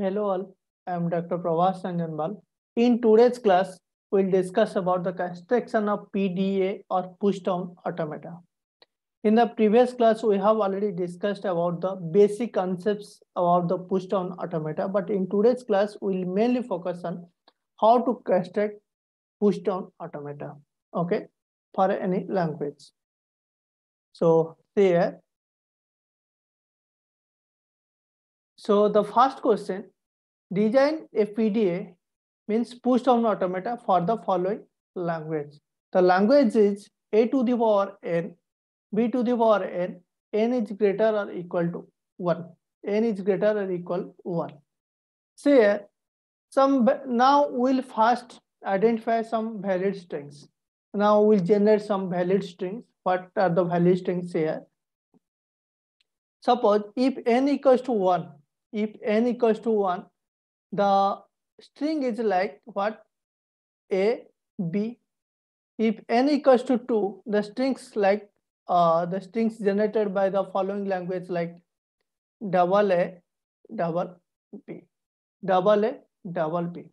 Hello all, I am Dr. Pravas Sanjanbal. In today's class, we'll discuss about the construction of PDA or push-down automata. In the previous class, we have already discussed about the basic concepts about the push-down automata, but in today's class, we'll mainly focus on how to construct push-down automata, okay, for any language. So here, so the first question, design a PDA means push-down automata for the following language. The language is A to the power n b to the power n, n is greater or equal to 1. n is greater or equal 1. So here, some now we'll first identify some valid strings. Now we'll generate some valid strings. What are the valid strings here? Suppose if n equals to 1, if n equals to 1, the string is like what? A, B. If n equals to 2, the strings like uh, the strings generated by the following language like double A, double B, double A, double B.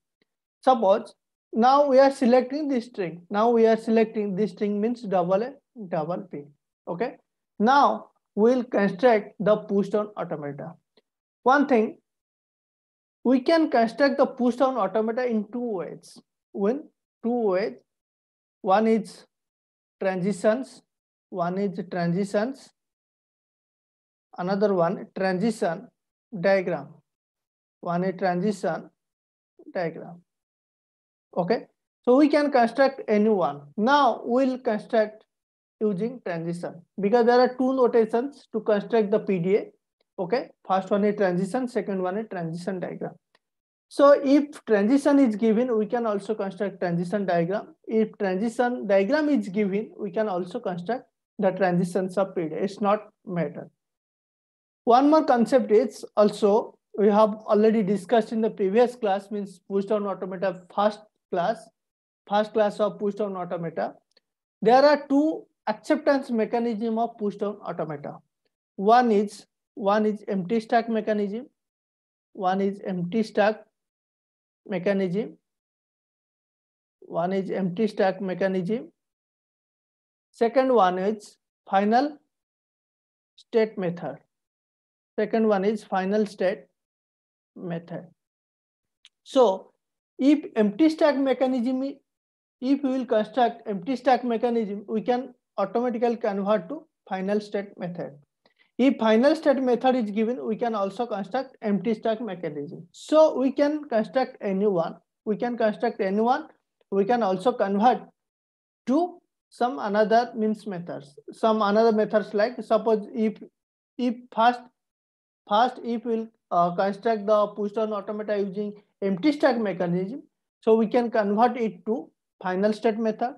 Suppose now we are selecting this string. Now we are selecting this string means double A, double B. Okay. Now we'll construct the push down automata. One thing, we can construct the push down automata in two ways. In two ways. One is transitions one is transitions another one transition diagram one is transition diagram okay so we can construct any one now we'll construct using transition because there are two notations to construct the pda okay first one is transition second one is transition diagram so if transition is given, we can also construct transition diagram. If transition diagram is given, we can also construct the transition period. It's not matter. One more concept is also we have already discussed in the previous class means push down automata first class, first class of push down automata. There are two acceptance mechanism of push down automata. One is one is empty stack mechanism. One is empty stack mechanism. One is empty stack mechanism Second one is final state method. Second one is final state method. So if empty stack mechanism, if we will construct empty stack mechanism, we can automatically convert to final state method. If final state method is given, we can also construct empty stack mechanism. So we can construct any one. We can construct any one. We can also convert to some another means methods some another methods like suppose if if first first if we'll uh, construct the push down automata using empty stack mechanism so we can convert it to final state method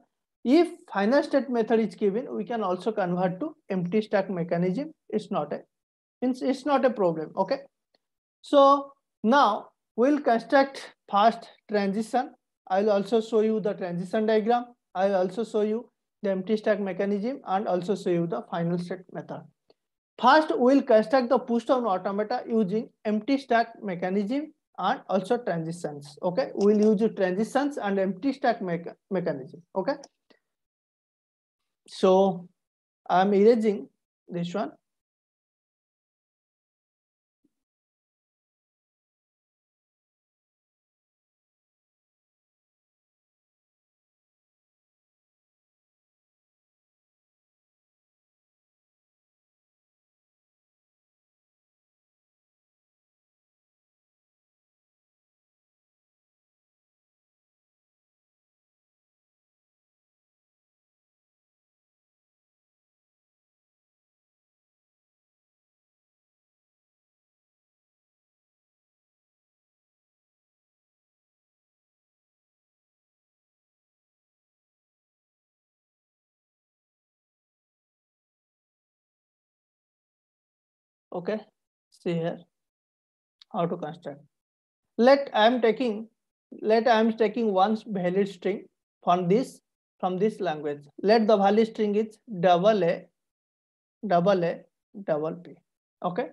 if final state method is given we can also convert to empty stack mechanism it's not a it's, it's not a problem okay so now we'll construct first transition i'll also show you the transition diagram i'll also show you the empty stack mechanism and also show you the final state method. First, we'll construct the push down automata using empty stack mechanism and also transitions. Okay, we'll use transitions and empty stack mecha mechanism. Okay, so I'm erasing this one. Okay? See here. How to construct. Let i am taking let i am taking one valid string from this from this language. Let the valid string is double a double a double p. Okay?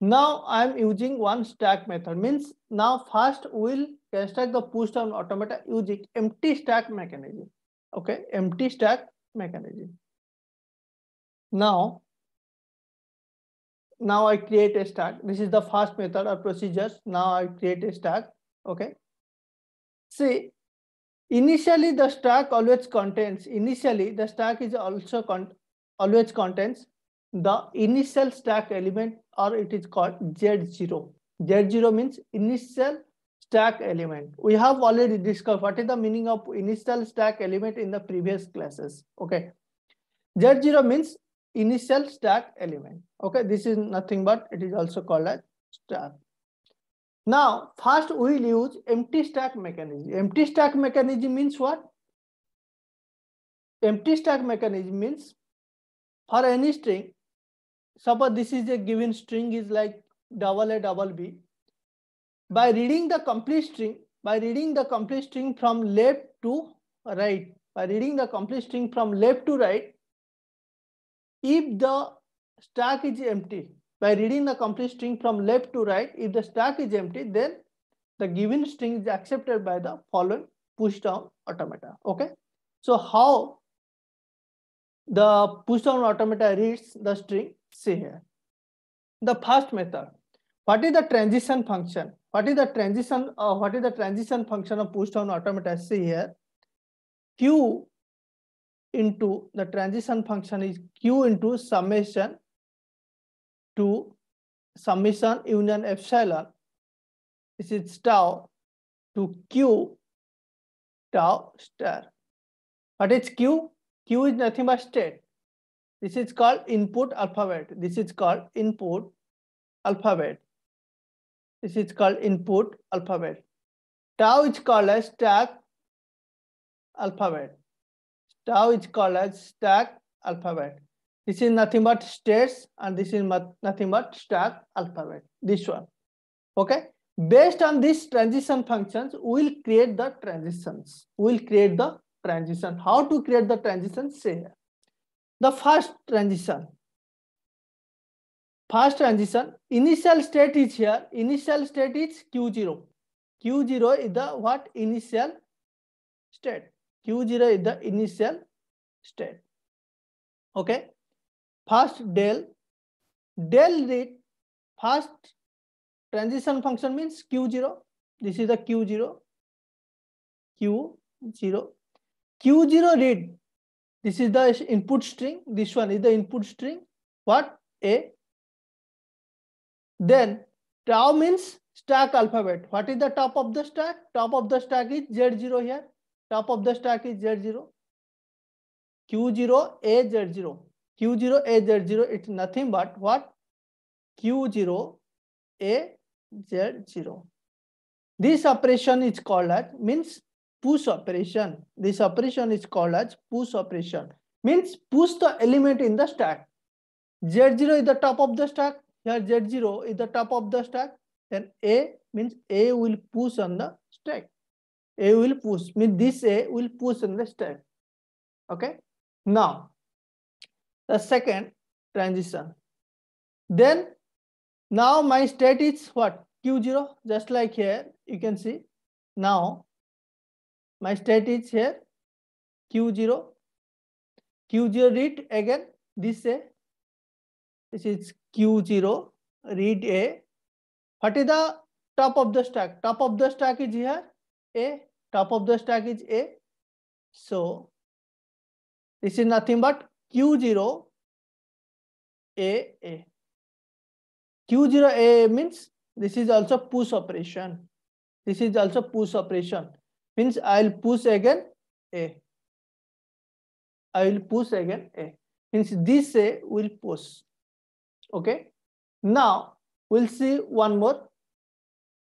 Now I'm using one stack method. Means now first we'll construct the push down automata using empty stack mechanism. Okay, empty stack mechanism. Now, now I create a stack. This is the first method or procedures. Now I create a stack. Okay. See, initially the stack always contains, initially the stack is also con always contains the initial stack element or it is called Z0. Z0 means initial stack element. We have already discussed what is the meaning of initial stack element in the previous classes. Okay. Z0 means initial stack element. Okay. This is nothing but it is also called as stack. Now, first we will use empty stack mechanism. Empty stack mechanism means what? Empty stack mechanism means for any string, suppose this is a given string is like double A double B. By reading the complete string, by reading the complete string from left to right, by reading the complete string from left to right, if the stack is empty, by reading the complete string from left to right, if the stack is empty, then the given string is accepted by the following push down automata. Okay. So how the push down automata reads the string see here. The first method, what is the transition function? What is the transition, uh, what is the transition function of push down automata see here? Q into the transition function is Q into summation to summation union epsilon. This is tau to Q tau star. What is Q? Q is nothing but state. This is called input alphabet. This is called input alphabet. This is called input alphabet. Tau is called as stack alphabet. Tau is called as stack alphabet. This is nothing but states and this is nothing but stack alphabet. This one. Okay. Based on these transition functions, we'll create the transitions. We'll create the transition. How to create the transition? Say here. The first transition. First transition, initial state is here. Initial state is Q0. Q0 is the what? Initial state. Q0 is the initial state. Okay. First del. Del read. First transition function means Q0. This is the Q0. Q0. Q0 read. This is the input string. This one is the input string. What? A. Then tau means stack alphabet. What is the top of the stack? Top of the stack is Z0 here. Top of the stack is Z0. Q0, A, Z0. Q0, A, Z0, it's nothing but what? Q0, A, Z0. This operation is called as, means push operation. This operation is called as push operation. Means push the element in the stack. Z0 is the top of the stack. Here Z0 is the top of the stack. Then A means A will push on the stack. A will push. Means this A will push in the stack. Okay. Now, the second transition. Then now my state is what? Q0, just like here, you can see. Now my state is here q0 q0 read again this a this is q0 read a what is the top of the stack top of the stack is here a top of the stack is a so this is nothing but q0 a a q0 a means this is also push operation this is also push operation means I'll push again A. I will push again A. Means this A will push. Okay. Now we'll see one more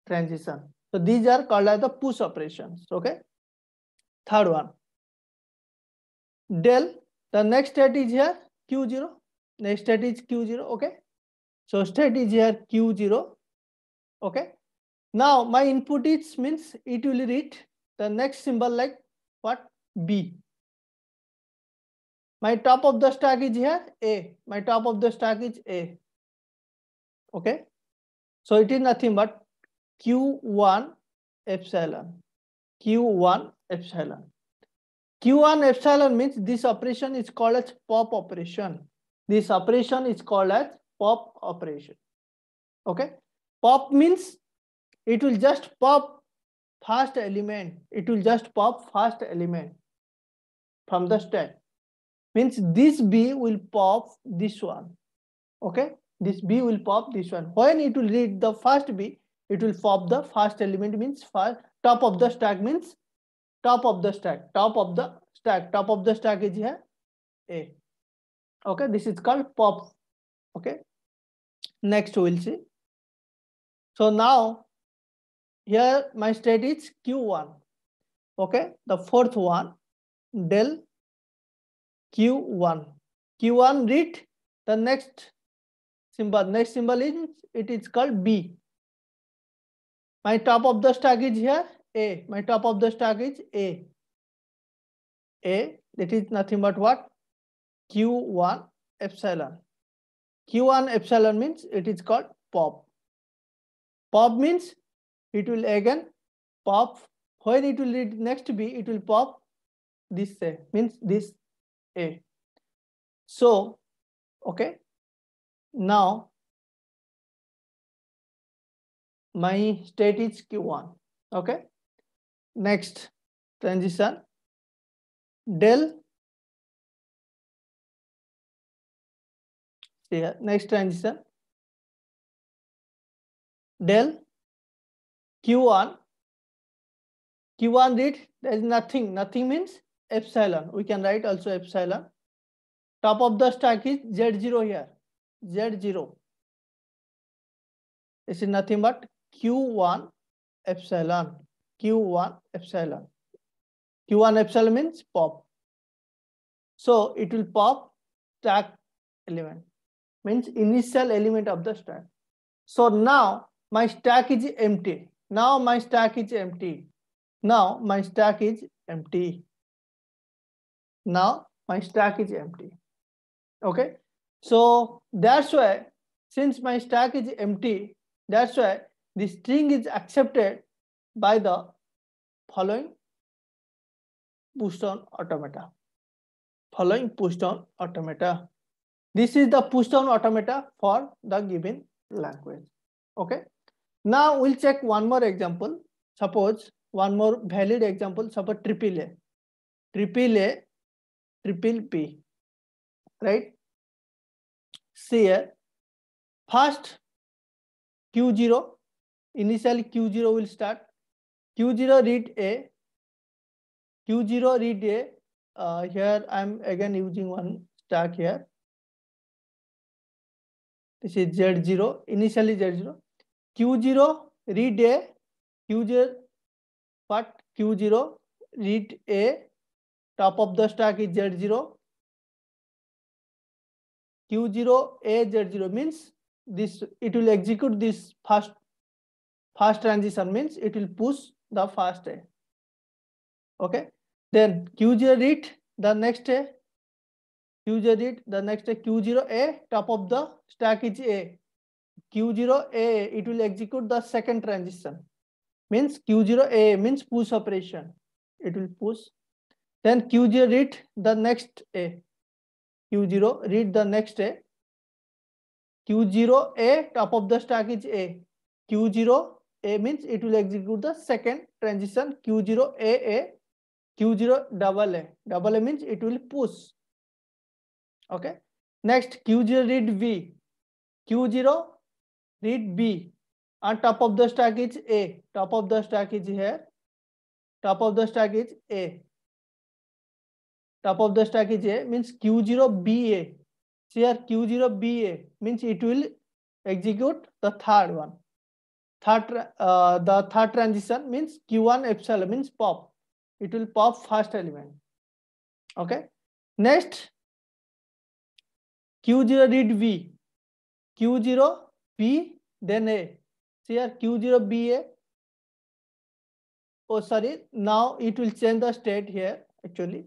transition. So these are called as the push operations. Okay. Third one. Del. The next state is here Q0. Next state is Q0. Okay. So state is here Q0. Okay. Now my input is means it will read the next symbol like what b my top of the stack is here a my top of the stack is a okay So it is nothing but Q1 epsilon. Q1 epsilon. Q1 epsilon means this operation is called as pop operation. This operation is called as pop operation. Okay. Pop means it will just pop first element. It will just pop first element from the stack. Means this B will pop this one. Okay. This B will pop this one. When it will read the first B, it will pop the first element means first top of the stack means top of the stack, top of the stack, top of the stack is here A. Okay, this is called pop. Okay. Next we'll see. So now here my state is Q1. Okay, the fourth one del Q1. Q1 read the next symbol. Next symbol is it is called B. My top of the stack is here A. My top of the stack is A. A that is nothing but what? Q1 epsilon. Q1 epsilon means it is called pop. Pop means it will again pop. When it will next B, it will pop this A means this A. So, okay. Now, my state is Q1. Okay. Next transition del here next transition del q1 q1 read there is nothing nothing means epsilon we can write also epsilon top of the stack is z0 here z0 this is nothing but q1 epsilon q1 epsilon q1 epsilon means pop so it will pop stack element means initial element of the stack. So now my stack is empty. Now my stack is empty. Now my stack is empty. Now my stack is empty. Okay. So that's why since my stack is empty, that's why the string is accepted by the following push down automata. Following push down automata. This is the push down automata for the given language. Okay. Now we'll check one more example. Suppose one more valid example. Suppose triple A, triple A, triple P, right? See here, first Q0, initially Q0 will start. Q0 read A, Q0 read A. Uh, here I'm again using one stack here. This is Z0, initially Z0. Q0 read A, Q0, what Q0 read A, top of the stack is Z0. Q0 A Z0 means this it will execute this first first transition means it will push the first A. Okay. Then Q0 read the next A Q0 read the next Q0A, top of the stack is A. Q0A, it will execute the second transition. Means Q0A means push operation. It will push. Then Q0 read the next A. Q0 read the next A. Q0A, top of the stack is A. Q0A means it will execute the second transition Q0AA, Q0 double A. Double A means it will push Okay. Next, Q0 read V. Q0 read B. On top of the stack is A. Top of the stack is here. Top of the stack is A. Top of the stack is A means Q0 BA. Here Q0 BA means it will execute the third one. Third, uh, the third transition means Q1 epsilon means pop. It will pop first element. Okay. Next, Q0 read V. Q0 B then A. See here Q0 BA. Oh, sorry. Now it will change the state here actually.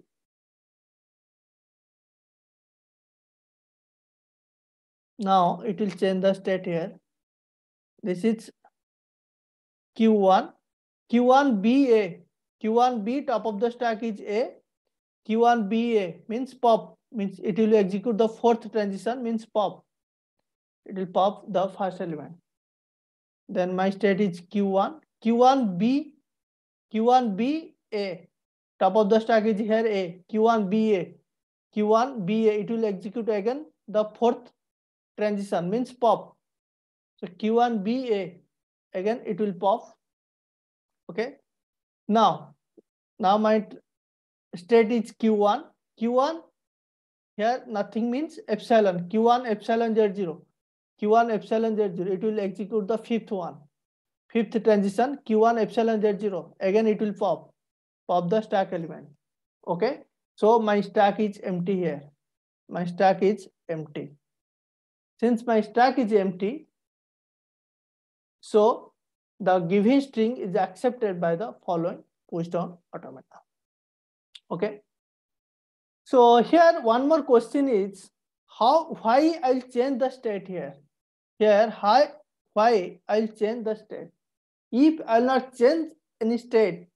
Now it will change the state here. this is Q1, Q1BA, Q1B top of the stack is A, Q1BA means pop, means it will execute the fourth transition means pop. It will pop the first element. Then my state is Q1, Q1B, Q1BA, top of the stack is here A, Q1BA, Q1BA, it will execute again the fourth transition means pop. So Q1BA, again it will pop. Okay. Now, now my state is Q1. Q1 here nothing means epsilon. Q1 epsilon z0. Q1 epsilon z0. It will execute the fifth one. Fifth transition Q1 epsilon z0. Again it will pop. Pop the stack element. Okay. So my stack is empty here. My stack is empty. Since my stack is empty, so the given string is accepted by the following push down automata. Okay. So here one more question is how why I'll change the state here. Here why why I'll change the state. If I'll not change any state,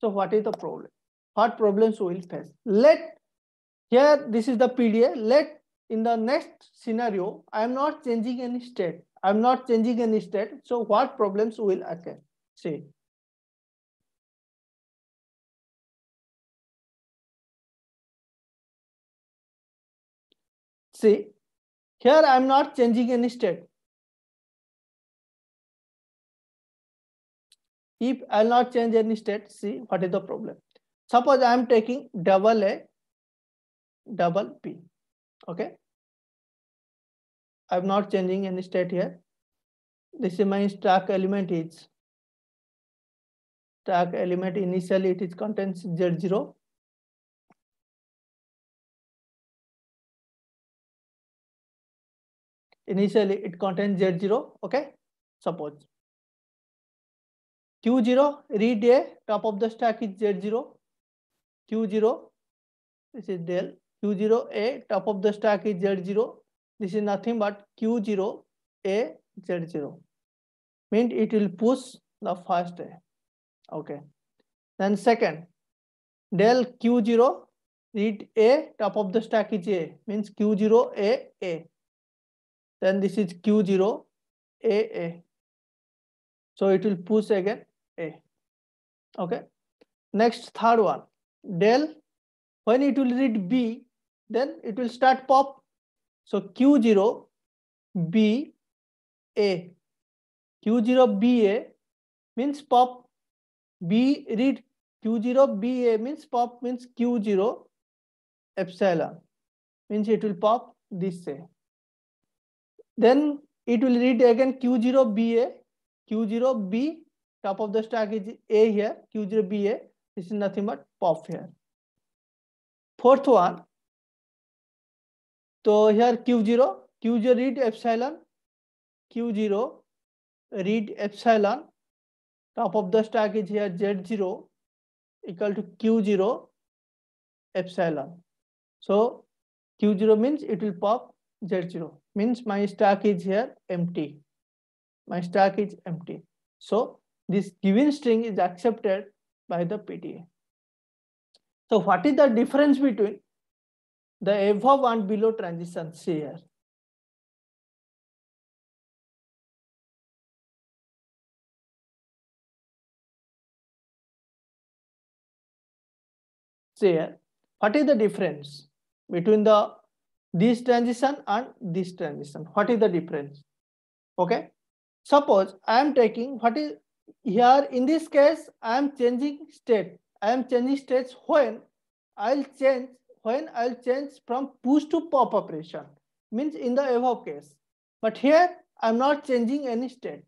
so what is the problem? What problems will face? Let here this is the PDA. Let in the next scenario, I am not changing any state. I'm not changing any state. So what problems will occur? See. See, here I'm not changing any state. If I'll not change any state, see what is the problem. Suppose I'm taking double A, double P. Okay. I'm not changing any state here. This is my stack element is stack element initially it is contains Z0. Initially it contains Z0. Okay. Suppose Q0 read A top of the stack is Z0. Q0 this is del Q0 A top of the stack is Z0 this is nothing but Q0 A Z0. Means it will push the first A. Okay. Then second, del Q0 read A top of the stack is A means Q0 A A. Then this is Q0 A A. So it will push again A. Okay. Next third one, del when it will read B, then it will start pop so Q0 B A. Q0 BA means pop. B read Q0 BA means pop means Q0 epsilon means it will pop this way. Then it will read again Q0 BA, Q0 B, top of the stack is A here, Q0 BA. This is nothing but pop here. Fourth one, so here Q0, Q0 read epsilon, Q0 read epsilon, top of the stack is here Z0 equal to Q0 epsilon. So Q0 means it will pop Z0 means my stack is here empty. My stack is empty. So this given string is accepted by the PDA. So what is the difference between the above and below transitions here. Here, what is the difference between the this transition and this transition? What is the difference? Okay. Suppose I am taking what is here in this case, I am changing state. I am changing states when I'll change when I'll change from push to pop operation means in the above case. But here I'm not changing any state.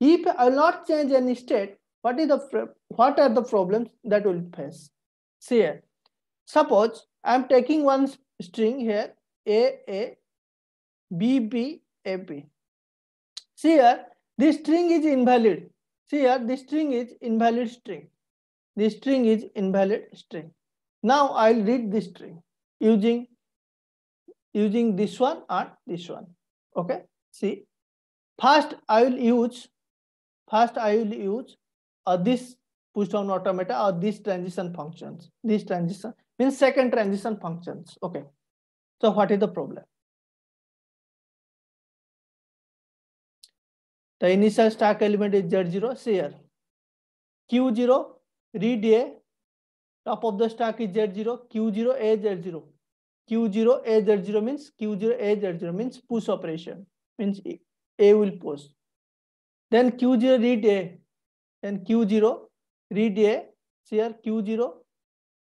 If I'll not change any state, what is the what are the problems that will face? See here. Suppose I'm taking one string here A A B B A B. See here, this string is invalid. See here, this string is invalid string. This string is invalid string. Now I'll read this string using using this one and this one. Okay. See, First, I will use, first I will use uh, this push down automata or these transition functions. These transition means second transition functions. Okay. So what is the problem? The initial stack element is Z0, see here. Q0, read A, top of the stack is Z0, Q0, A, Z0. Q0, A, Z0 means Q0, A, Z0 means push operation, means A will push. Then Q0 read A, then Q0 read A, here Q0,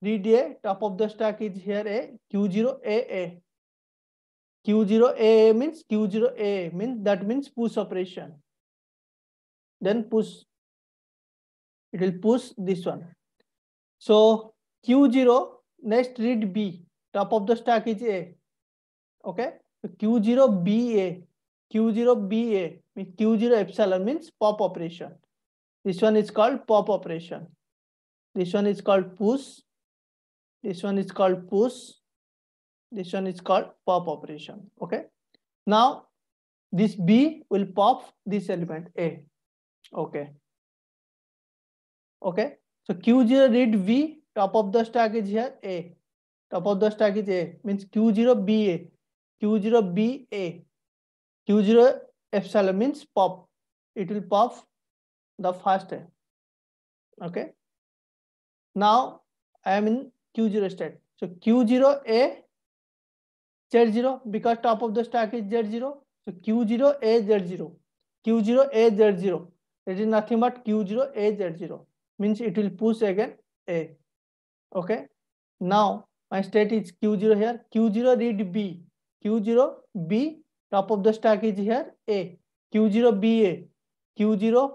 read A, top of the stack is here A, Q0, A, A. Q0, A, A means Q0, A means that means push operation then push it will push this one so q0 next read b. Top of the stack is a. Okay? So q0 ba q0 ba means q0 epsilon means pop operation. This one is called pop operation. This one is called push. This one is called push. This one is called pop operation. Okay? Now this b will pop this element a. Okay. Okay. So Q0 read V, top of the stack is here A. Top of the stack is A, means Q0 BA. Q0 BA. Q0 epsilon means pop. It will pop the first A. Okay. Now I am in Q0 state. So Q0 A Z0 because top of the stack is Z0. So Q0 A Z0. Q0 A Z0 it is nothing but q0 a z0 means it will push again a. Okay? Now my state is q0 here. Q0 read b. Q0 b top of the stack is here a. Q0 ba q0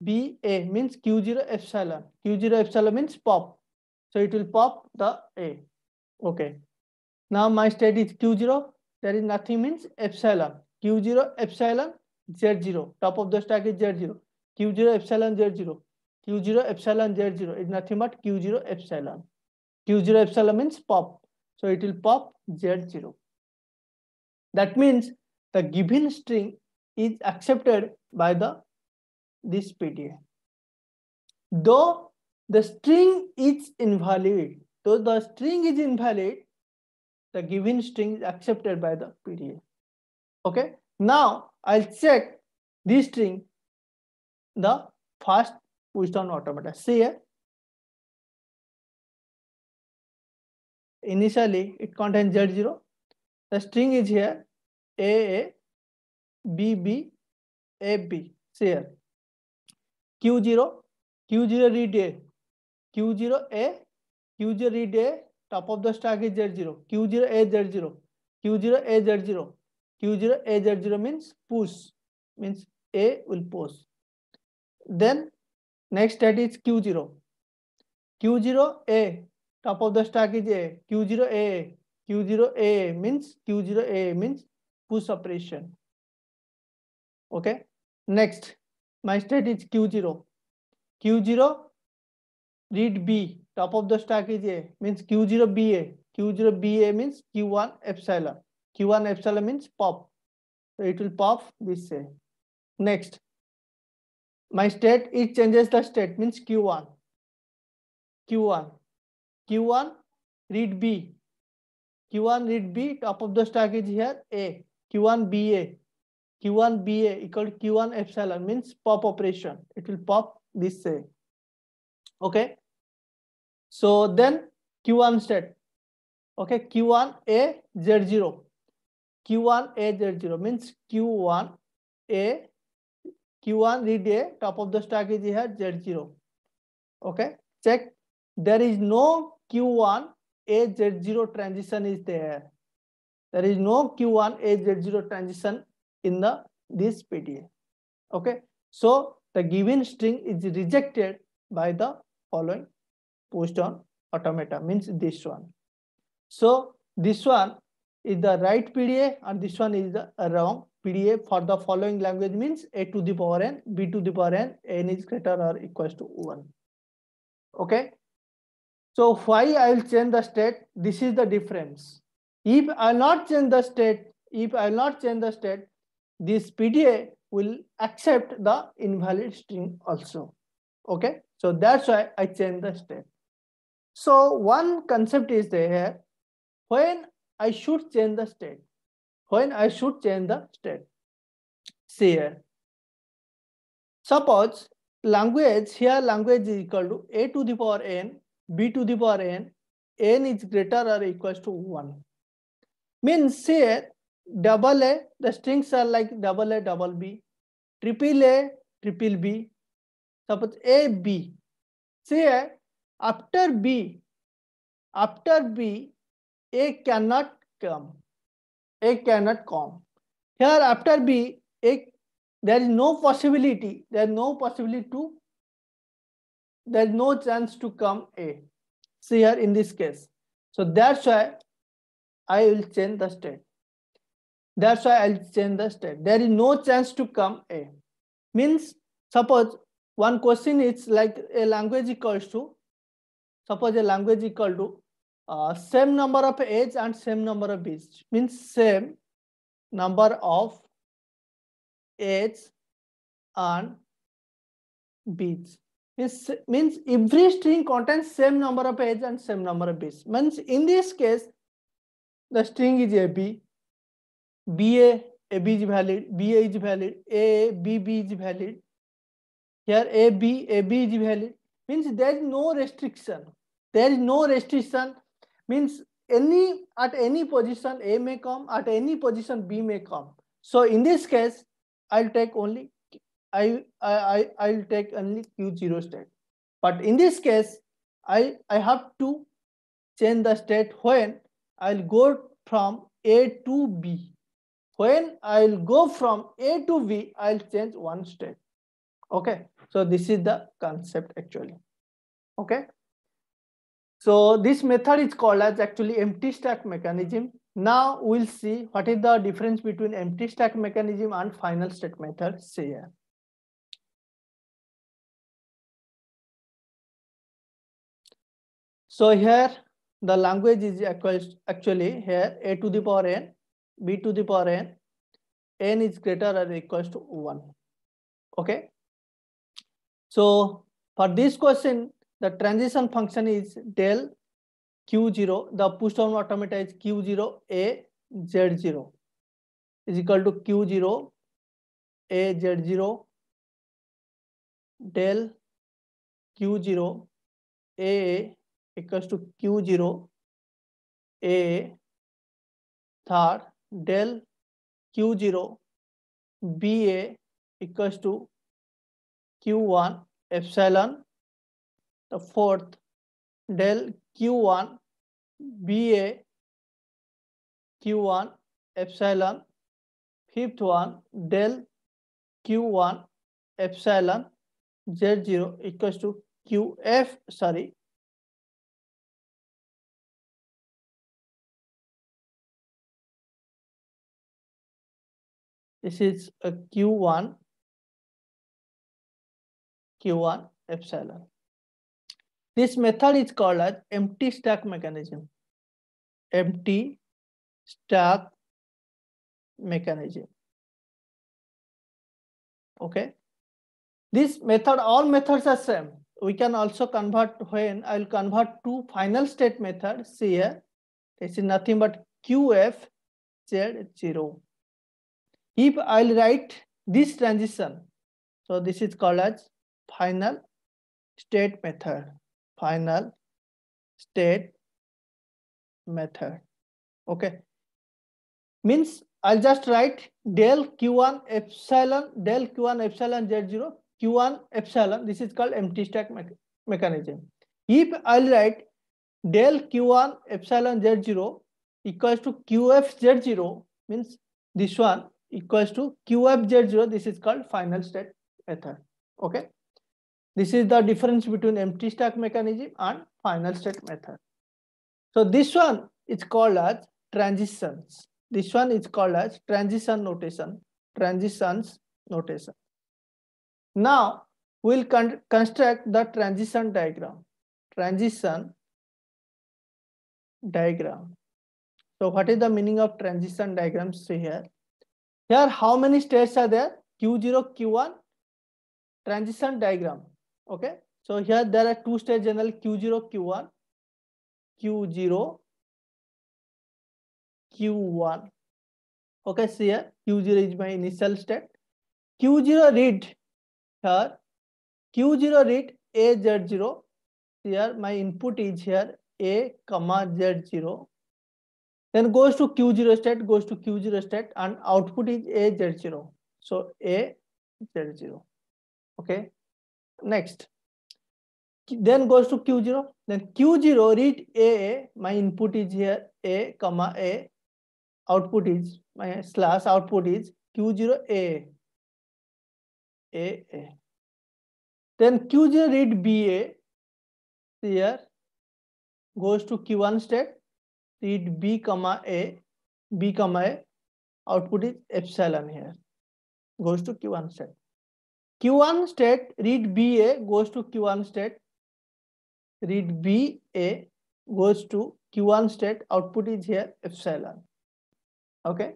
ba means q0 epsilon. Q0 epsilon means pop. So it will pop the a. Okay? Now my state is q0 there is nothing means epsilon. Q0 epsilon z0 top of the stack is z0 q0 epsilon z0 q0 epsilon z0 is nothing but q0 epsilon. Q0 epsilon means pop. So it will pop z0 that means the given string is accepted by the this PDA though the string is invalid though the string is invalid the given string is accepted by the PDA okay? Now I'll check this string the first push down automata. See here. Initially, it contains Z0. The string is here AA, BB, AB. See here. Q0, Q0 read A, Q0 A, Q0 read A, top of the stack is Z0, Q0 A Z0, Q0 A Z0, Q0 A Z0 means push, means A will push. Then next state is Q0. Q0A, top of the stack is A. Q0A, Q0A means Q0A means push operation. Okay. Next, my state is Q0. Q0 read B, top of the stack is A means Q0BA. Q0BA means Q1 epsilon. Q1 epsilon means pop. So it will pop this A. Next, my state it changes the state means q1 q1 q1 read b. Q1 read b. Top of the stack is here a. Q1 ba q1 ba equal to q1 epsilon means pop operation. It will pop this say okay? So then q1 state. Okay? Q1 a z0 q1 a z0 means q1 a Q1 read A, top of the stack is here Z0. Okay, check. There is no Q1 A Z0 transition is there. There is no Q1 A Z0 transition in the this PDA. Okay, so the given string is rejected by the following push down automata means this one. So this one is the right PDA and this one is the uh, wrong PDA for the following language means a to the power n, b to the power n, n is greater or equals to 1. Okay. So why I will change the state? This is the difference. If I will not change the state, if I will not change the state, this PDA will accept the invalid string also. Okay, so that's why I change the state. So one concept is there when I should change the state. When I should change the state. See here. Suppose language here language is equal to a to the power n, b to the power n, n is greater or equals to 1. Means here double A, the strings are like double A, double B, triple A, triple B. Suppose A, B. See here, after B, after B, A cannot come. A cannot come. Here after B, A, there is no possibility, there is no possibility to, there is no chance to come A. See here in this case. So that's why I will change the state. That's why I'll change the state. There is no chance to come A. Means suppose one question is like a language equals to, suppose a language equal to uh, same number of A's and same number of B's. Means same number of A's and B's. Means, means every string contains same number of A's and same number of B's. Means in this case, the string is AB BA, AB is valid, BA is valid, A, BB is valid. Here AB, AB is valid. Means there is no restriction. There is no restriction. Means any at any position A may come, at any position B may come. So in this case, I'll take only I I I'll take only Q0 state. But in this case, I I have to change the state when I'll go from A to B. When I'll go from A to B, I'll change one state. Okay, so this is the concept actually. Okay. So this method is called as actually empty stack mechanism. Now we'll see what is the difference between empty stack mechanism and final state method. See here. So here the language is actually here a to the power n b to the power n, n is greater or equals to 1. Okay. So for this question, the transition function is del q0, the push down automata is q0 a z0 is equal to q0 a z0 del q0 a equals to q0 a third del q0 ba equals to q1 epsilon the fourth del q1 ba q1 epsilon fifth one del q1 epsilon z0 equals to qf sorry This is a Q1, Q1 epsilon. This method is called as empty stack mechanism. Empty stack mechanism. Okay. This method, all methods are same. We can also convert when I'll convert to final state method. See here, this is nothing but QF Z0 if I'll write this transition, so this is called as final state method, final state method. Okay. Means I'll just write del Q1 epsilon, del Q1 epsilon Z0, Q1 epsilon, this is called empty stack me mechanism. If I'll write del Q1 epsilon Z0 equals to QF Z0, means this one equals to QFZ0. This is called final state method. Okay. This is the difference between empty stack mechanism and final state method. So this one is called as transitions. This one is called as transition notation, transitions notation. Now we'll con construct the transition diagram. Transition diagram. So what is the meaning of transition diagrams See here. Here, how many states are there? Q0, Q1 transition diagram. Okay. So here there are two stage general Q0, Q1, Q0, Q1. Okay, see here Q0 is my initial state. Q0 read here, Q0 read AZ0. Here my input is here A comma Z0. Then goes to Q0 state, goes to Q0 state and output is AZ0. So AZ0. Okay. Next. Then goes to Q0. Then Q0 read A. My input is here A comma A. Output is my slash output is Q0 A. A A. Then Q0 read BA. Here goes to Q1 state. Read B comma A. B comma A. Output is epsilon here. Goes to Q1 state. Q1 state read BA goes to Q1 state. Read BA goes to Q1 state. Output is here epsilon. Okay.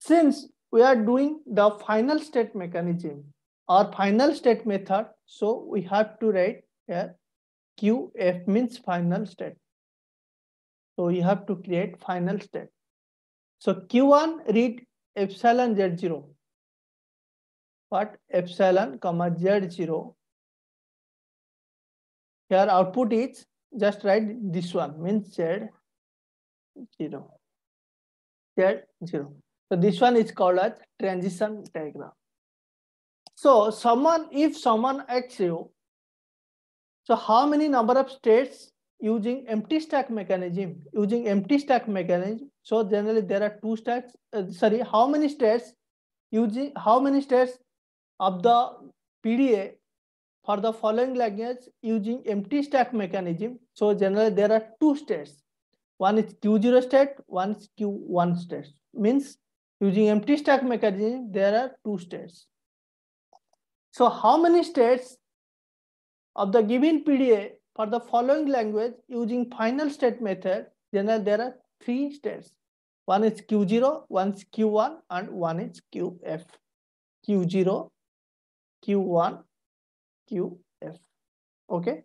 Since we are doing the final state mechanism or final state method, so we have to write here QF means final state. So you have to create final state. So Q1 read epsilon Z0 what? Epsilon comma z0 here output is just write this one means z 0 z 0 so this one is called as transition diagram. So someone if someone asks you so how many number of states using empty stack mechanism using empty stack mechanism? So generally there are two stacks uh, sorry how many states using how many states of the PDA for the following language using empty stack mechanism. So generally there are two states. One is Q0 state, one is Q1 state. Means using empty stack mechanism, there are two states. So how many states of the given PDA for the following language using final state method, generally there are three states. One is Q0, one is Q1, and one is QF. Q0, Q1, QF. Okay.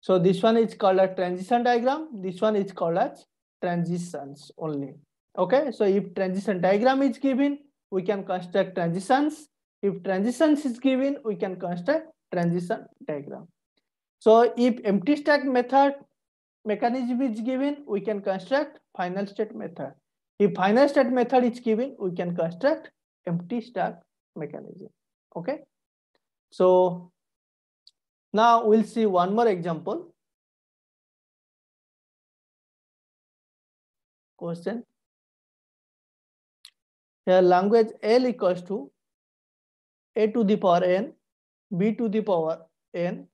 So this one is called a transition diagram. This one is called as transitions only. Okay. So if transition diagram is given, we can construct transitions. If transitions is given, we can construct transition diagram. So if empty stack method mechanism is given, we can construct final state method. If final state method is given, we can construct empty stack mechanism. Okay. So now we'll see one more example. Question. Here language L equals to A to the power n, B to the power n,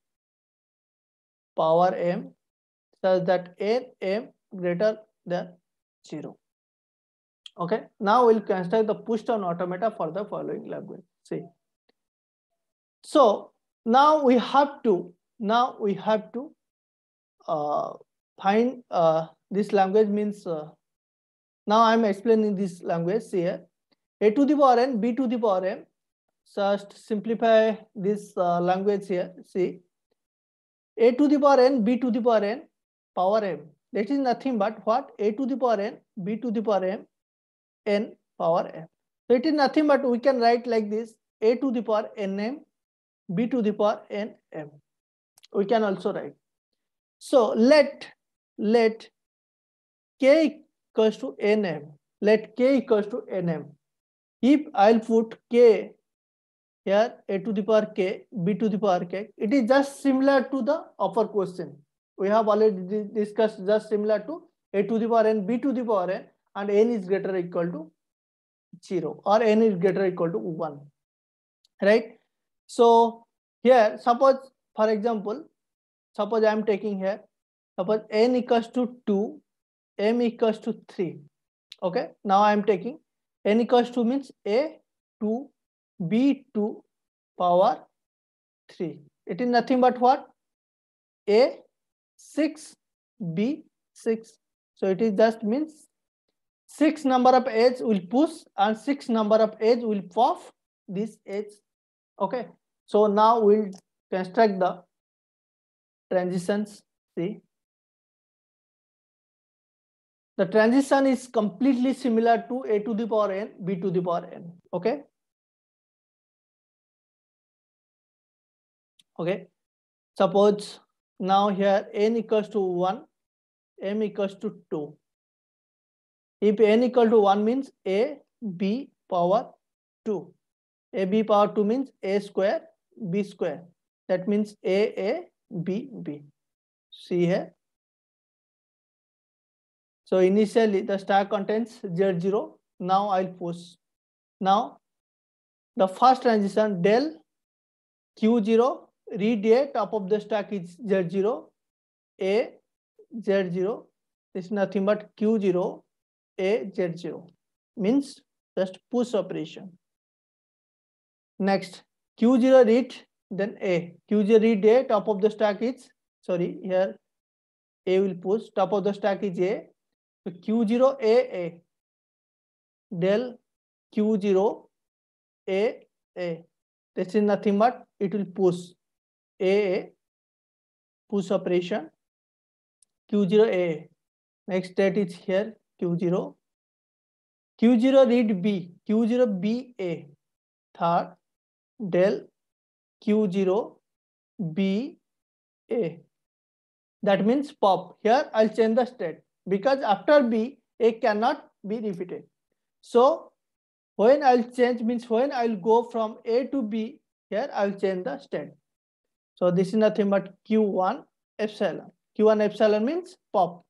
power m such that n m greater than 0. Okay, now we'll construct the push down automata for the following language. See. So now we have to, now we have to uh, find uh, this language means, uh, now I'm explaining this language here. A to the power n, B to the power m. Just simplify this uh, language here. See, A to the power n, B to the power n, power m. That is nothing but what? A to the power n, B to the power m, n power m. So it is nothing but we can write like this. A to the power nm b to the power n m. We can also write. So let let k equals to nm. Let k equals to nm. If I'll put k here a to the power k, b to the power k, it is just similar to the upper question. We have already discussed just similar to a to the power n, b to the power n, and n is greater or equal to 0 or n is greater or equal to 1. Right? So here, suppose, for example, suppose I am taking here, suppose n equals to 2, m equals to 3. Okay, now I am taking n equals to means a 2, b 2 power 3. It is nothing but what? a 6, b 6. So it is just means 6 number of edge will push and 6 number of edge will pop this h. Okay. So now we'll construct the transitions. See. The transition is completely similar to a to the power n, b to the power n. Okay. Okay. Suppose now here n equals to 1, m equals to 2. If n equal to 1 means a, b power 2. a, b power 2 means a square, b square. That means a, a, b, b. See here. So initially the stack contains Z0. Now I'll push. Now the first transition del Q0 read a top of the stack is Z0 A Z0 is nothing but Q0 A Z0 means just push operation. Next Q0 read then A Q0 read A top of the stack is sorry here A will push top of the stack is A so Q0 A A del Q0 A A. This is nothing but it will push A A. push operation Q0 A. Next state is here Q0. Q0 read B. Q0 B A. Third del Q0 B A. That means pop. Here I'll change the state because after B, A cannot be repeated. So when I'll change means when I'll go from A to B, here I'll change the state. So this is nothing but Q1 epsilon. Q1 epsilon means pop.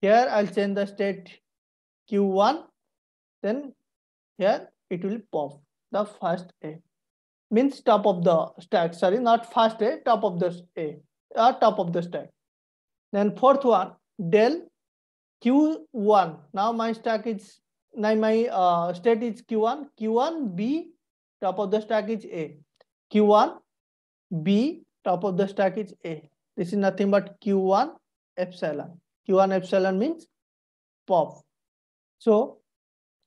Here I'll change the state Q1, then here it will pop the first A. Means top of the stack, sorry, not first A, top of the A, or top of the stack. Then fourth one, del Q1. Now my stack is now my uh, state is Q1. Q1 B top of the stack is A. Q1 B top of the stack is A. This is nothing but Q1 epsilon. Q1 epsilon means pop. So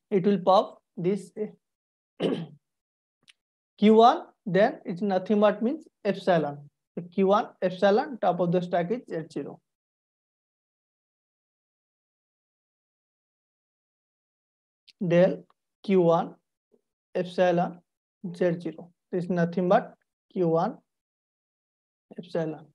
it will pop this A. Q1 then it's nothing but means epsilon. So Q1 epsilon top of the stack is Z0. del q1 epsilon z0. This is nothing but q1 epsilon.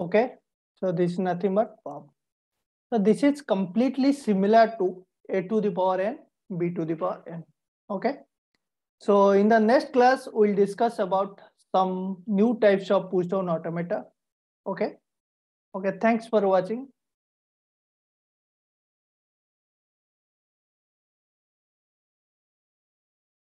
Okay, so this is nothing but pop. So this is completely similar to a to the power n, b to the power n. Okay, so in the next class, we'll discuss about some new types of pushdown automata. Okay, okay, thanks for watching.